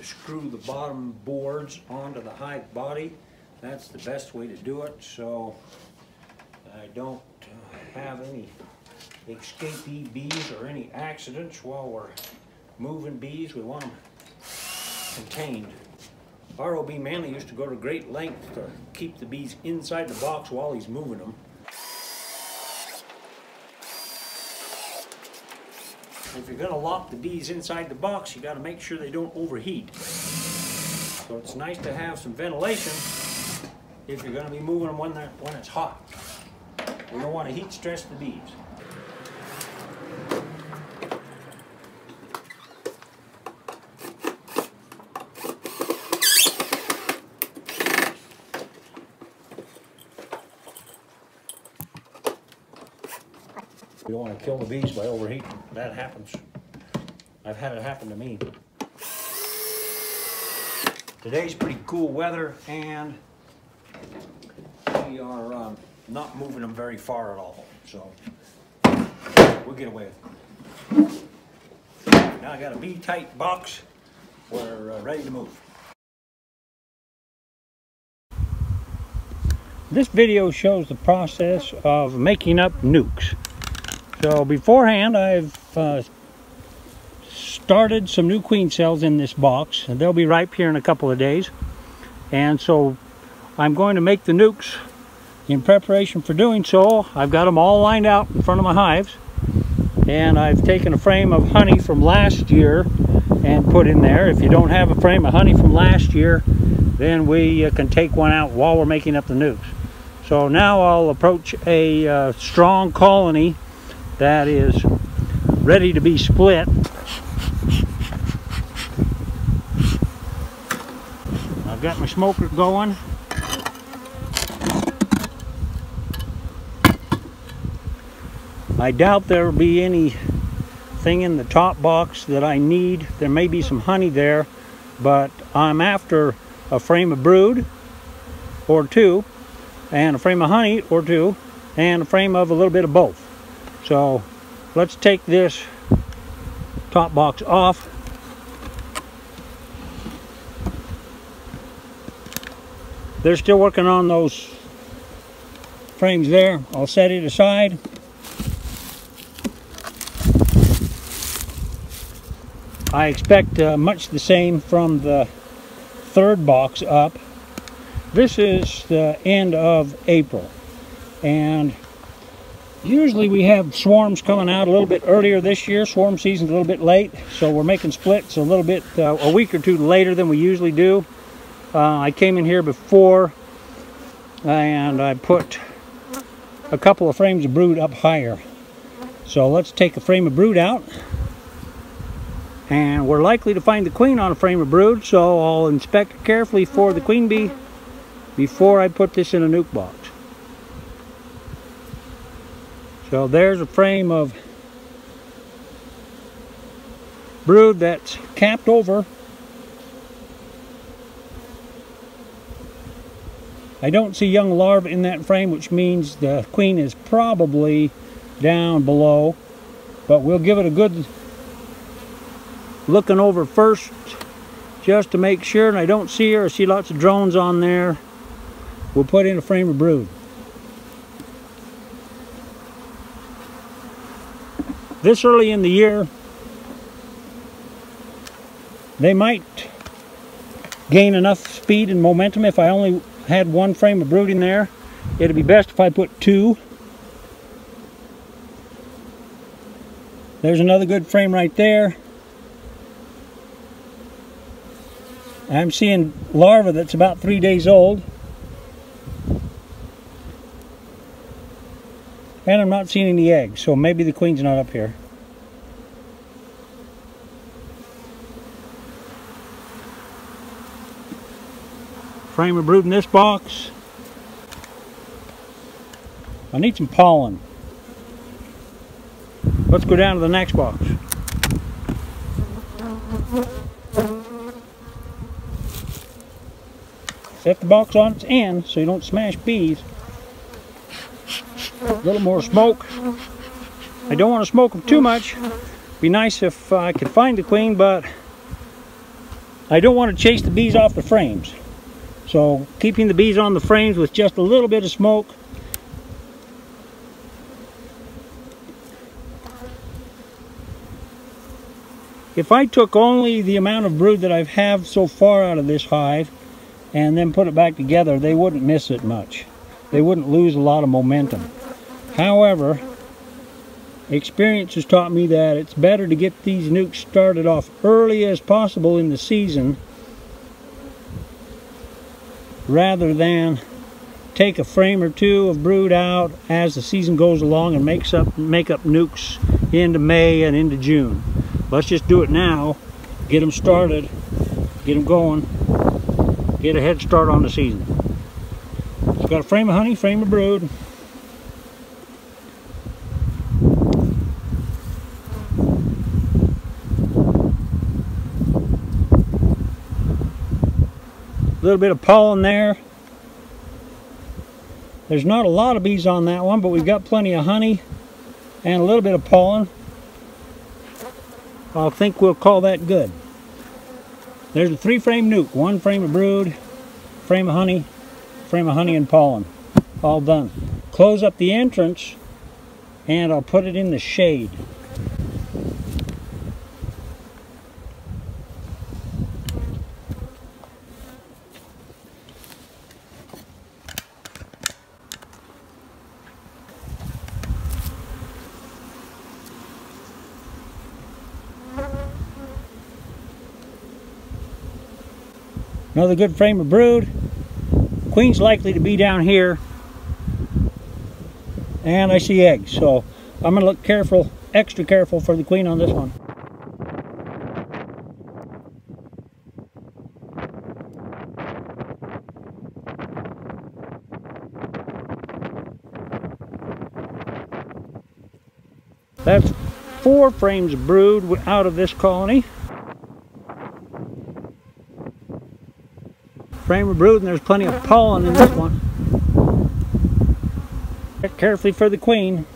To screw the bottom boards onto the hive body. That's the best way to do it, so I don't uh, have any escapee bees or any accidents while we're moving bees. We want them contained. R.O.B. Manley used to go to great lengths to keep the bees inside the box while he's moving them. You're gonna lock the bees inside the box, you gotta make sure they don't overheat. So it's nice to have some ventilation if you're gonna be moving them when, when it's hot. We don't wanna heat stress the bees. You don't want to kill the bees by overheating. That happens. I've had it happen to me. Today's pretty cool weather and we are um, not moving them very far at all. So we'll get away with it. Now I got a bee tight box. We're uh, ready to move. This video shows the process of making up nucs. So beforehand, I've uh, started some new queen cells in this box, and they'll be ripe here in a couple of days. And so I'm going to make the nucs. In preparation for doing so, I've got them all lined out in front of my hives. And I've taken a frame of honey from last year and put in there. If you don't have a frame of honey from last year, then we uh, can take one out while we're making up the nucs. So now I'll approach a uh, strong colony that is ready to be split. I've got my smoker going. I doubt there will be anything in the top box that I need. There may be some honey there, but I'm after a frame of brood or two, and a frame of honey or two, and a frame of a little bit of both. So let's take this top box off. They're still working on those frames there. I'll set it aside. I expect uh, much the same from the third box up. This is the end of April and usually we have swarms coming out a little bit earlier this year. Swarm season's a little bit late, so we're making splits a little bit, uh, a week or two later than we usually do. Uh, I came in here before and I put a couple of frames of brood up higher. So let's take a frame of brood out and we're likely to find the queen on a frame of brood so I'll inspect carefully for the queen bee before I put this in a nuc box. So there's a frame of brood that's capped over. I don't see young larvae in that frame which means the queen is probably down below but we'll give it a good looking over first just to make sure. And I don't see her. I see lots of drones on there. We'll put in a frame of brood this early in the year they might gain enough speed and momentum. If I only had one frame of brood in there it'd be best if I put two. There's another good frame right there. I'm seeing larva that's about three days old. And I'm not seeing any eggs, so maybe the queen's not up here. Frame of brood in this box. I need some pollen. Let's go down to the next box. Set the box on its end so you don't smash bees. A little more smoke. I don't want to smoke them too much. Be nice if I could find the queen, but I don't want to chase the bees off the frames. So keeping the bees on the frames with just a little bit of smoke If I took only the amount of brood that I've have so far out of this hive and then put it back together, they wouldn't miss it much. They wouldn't lose a lot of momentum. However, experience has taught me that it's better to get these nucs started off early as possible in the season rather than take a frame or two of brood out as the season goes along and makes up make up nucs into May and into June. Let's just do it now, get them started, get them going, get a head start on the season. Got a frame of honey, frame of brood. A little bit of pollen there. There's not a lot of bees on that one, but we've got plenty of honey and a little bit of pollen. I think we'll call that good. There's a three frame nuc, one frame of brood, frame of honey, frame of honey and pollen. All done. Close up the entrance and I'll put it in the shade. Another good frame of brood. Queen's likely to be down here. And I see eggs, so I'm going to look careful, extra careful for the queen on this one. That's four frames brood out of this colony. Frame of brood and there's plenty of pollen in this one. Check carefully for the queen.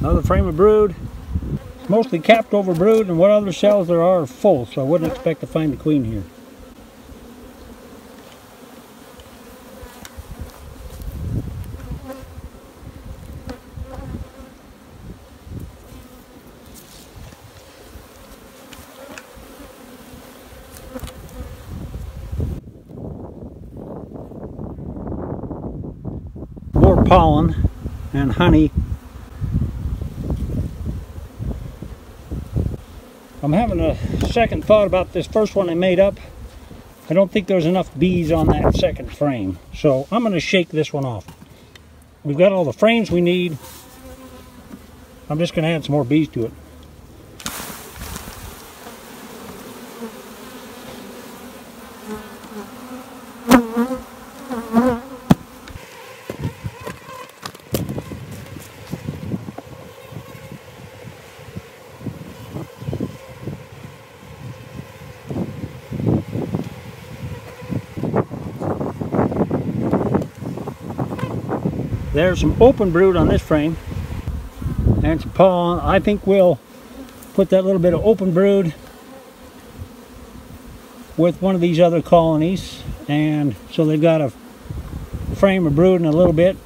Another frame of brood. It's mostly capped over brood and what other cells there are are full, so I wouldn't expect to find the queen here. Pollen and honey. I'm having a second thought about this first one I made up. I don't think there's enough bees on that second frame. So I'm going to shake this one off. We've got all the frames we need. I'm just going to add some more bees to it. There's some open brood on this frame. And some pollen. I think we'll put that little bit of open brood with one of these other colonies. And so they've got a frame of brood in a little bit.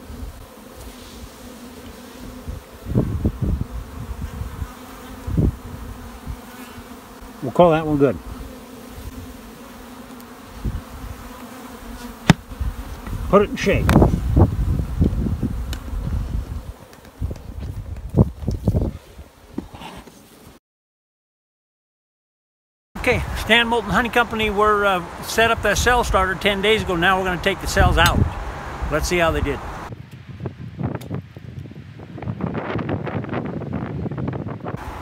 We'll call that one good. Put it in shape Okay, Stan Moulton Honey Company, we're uh, set up that cell starter 10 days ago. Now we're going to take the cells out. Let's see how they did.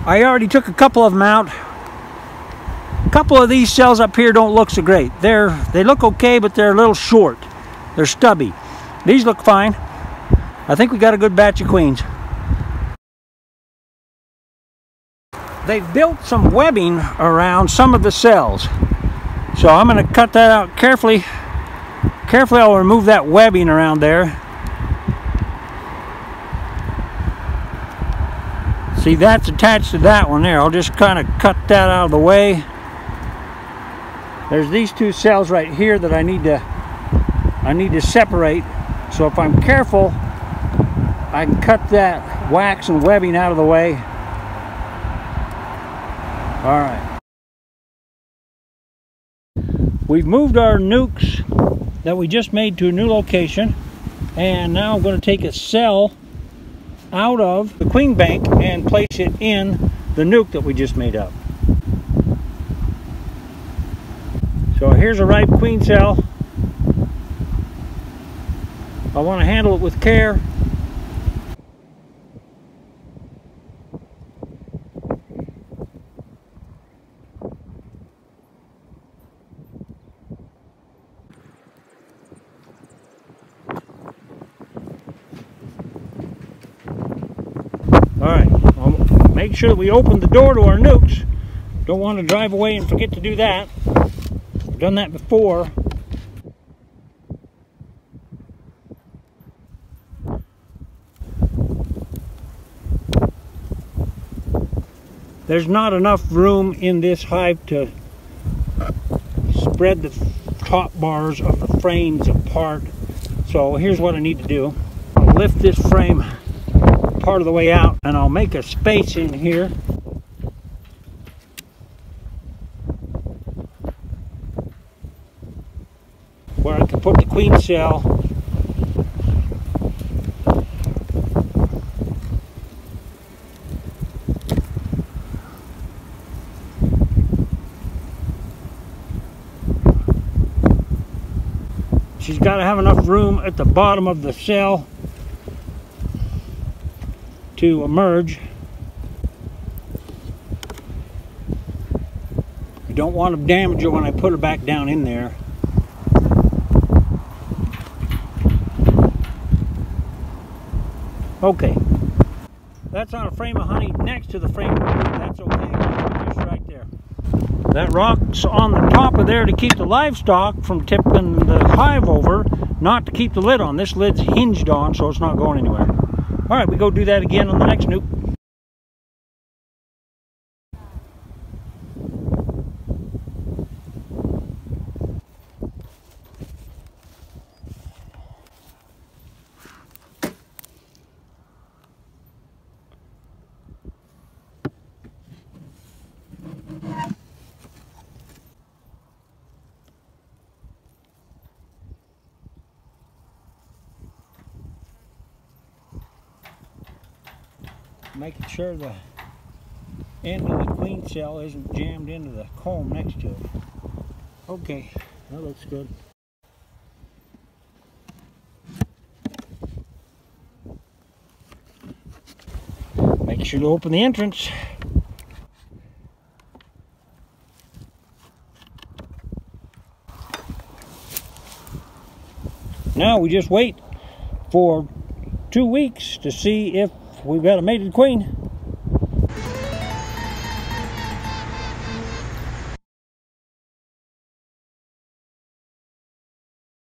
I already took a couple of them out. A couple of these cells up here don't look so great. They're they look okay, but they're a little short. They're stubby. These look fine. I think we got a good batch of queens. They've built some webbing around some of the cells. So I'm going to cut that out carefully. Carefully I'll remove that webbing around there. See that's attached to that one there. I'll just kind of cut that out of the way. There's these two cells right here that I need to I need to separate. So if I'm careful, I can cut that wax and webbing out of the way. All right. We've moved our nucs that we just made to a new location and now I'm going to take a cell out of the queen bank and place it in the nuc that we just made up. So here's a ripe queen cell. I want to handle it with care make sure that we open the door to our nucs. Don't want to drive away and forget to do that. I've done that before. There's not enough room in this hive to spread the top bars of the frames apart. So here's what I need to do. I'll lift this frame part of the way out and I'll make a space in here. Where I can put the queen cell She's got to have enough room at the bottom of the cell to emerge. Don't want to damage her when I put her back down in there. Okay. That's on a frame of honey next to the frame That's okay. Just right there. That rock's on the top of there to keep the livestock from tipping the hive over, not to keep the lid on. This lid's hinged on, so it's not going anywhere. All right, we go do that again on the next nuc. Making sure the end of the queen cell isn't jammed into the comb next to it. Okay, that looks good. Make sure to open the entrance. Now we just wait for two weeks to see if we've got a mated queen.